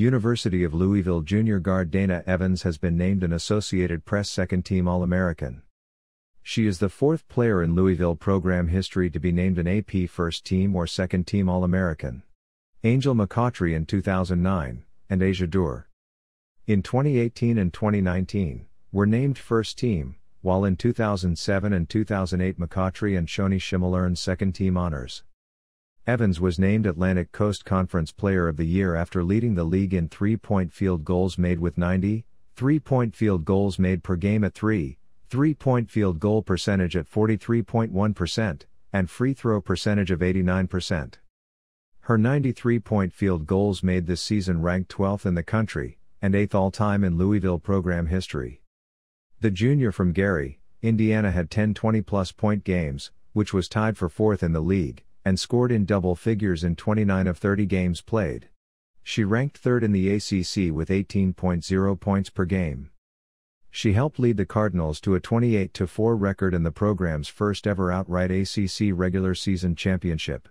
University of Louisville junior guard Dana Evans has been named an Associated Press Second Team All American. She is the fourth player in Louisville program history to be named an AP First Team or Second Team All American. Angel McCoughtry in 2009, and Asia Durr. In 2018 and 2019, were named First Team, while in 2007 and 2008 McCoughtry and Shoni Schimmel earned Second Team honors. Evans was named Atlantic Coast Conference Player of the Year after leading the league in three point field goals made with 90, three point field goals made per game at 3, three point field goal percentage at 43.1%, and free throw percentage of 89%. Her 93 point field goals made this season ranked 12th in the country, and 8th all time in Louisville program history. The junior from Gary, Indiana had 10 20 plus point games, which was tied for fourth in the league, and scored in double figures in 29 of 30 games played. She ranked third in the ACC with 18.0 points per game. She helped lead the Cardinals to a 28 4 record and the program's first ever outright ACC regular season championship.